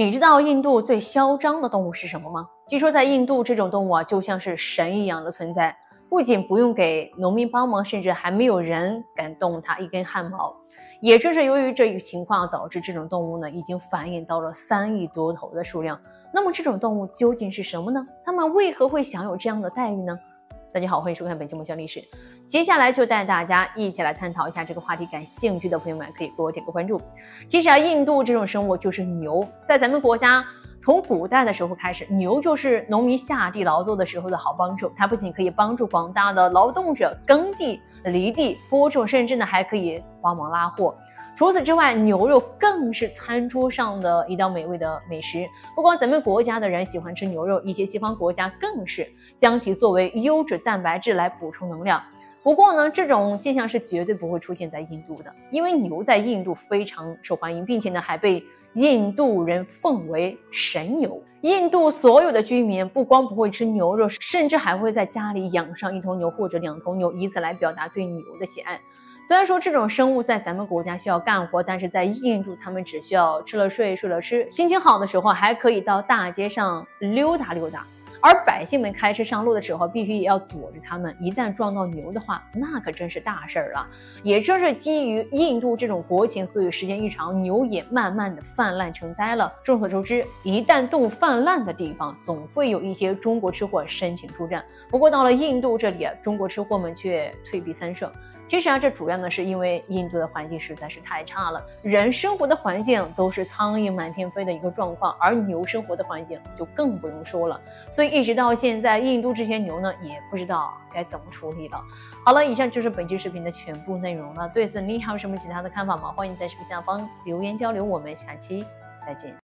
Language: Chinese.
你知道印度最嚣张的动物是什么吗？据说在印度，这种动物啊就像是神一样的存在，不仅不用给农民帮忙，甚至还没有人敢动它一根汗毛。也正是由于这一情况，导致这种动物呢已经繁衍到了三亿多头的数量。那么这种动物究竟是什么呢？它们为何会享有这样的待遇呢？大家好，欢迎收看本期《梦想历史》。接下来就带大家一起来探讨一下这个话题。感兴趣的朋友们可以给我点个关注。其实啊，印度这种生物就是牛，在咱们国家从古代的时候开始，牛就是农民下地劳作的时候的好帮手。它不仅可以帮助广大的劳动者耕地、犁地、播种，甚至呢还可以帮忙拉货。除此之外，牛肉更是餐桌上的一道美味的美食。不光咱们国家的人喜欢吃牛肉，一些西方国家更是将其作为优质蛋白质来补充能量。不过呢，这种现象是绝对不会出现在印度的，因为牛在印度非常受欢迎，并且呢还被印度人奉为神牛。印度所有的居民不光不会吃牛肉，甚至还会在家里养上一头牛或者两头牛，以此来表达对牛的喜爱。虽然说这种生物在咱们国家需要干活，但是在印度他们只需要吃了睡，睡了吃，心情好的时候还可以到大街上溜达溜达。而百姓们开车上路的时候，必须也要躲着他们，一旦撞到牛的话，那可真是大事儿了。也正是基于印度这种国情，所以时间一长，牛也慢慢的泛滥成灾了。众所周知，一旦动物泛滥的地方，总会有一些中国吃货申请出战。不过到了印度这里，中国吃货们却退避三舍。其实啊，这主要呢是因为印度的环境实在是太差了，人生活的环境都是苍蝇满天飞的一个状况，而牛生活的环境就更不用说了。所以一直到现在，印度这些牛呢也不知道该怎么处理了。好了，以上就是本期视频的全部内容了。对此你还有什么其他的看法吗？欢迎在视频下方留言交流。我们下期再见。